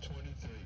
23.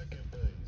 Second place,